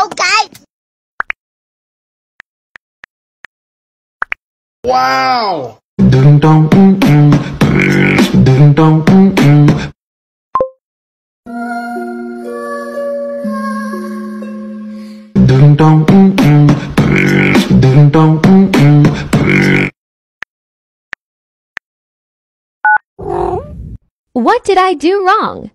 Okay. Ding dong, mm What did I do wrong?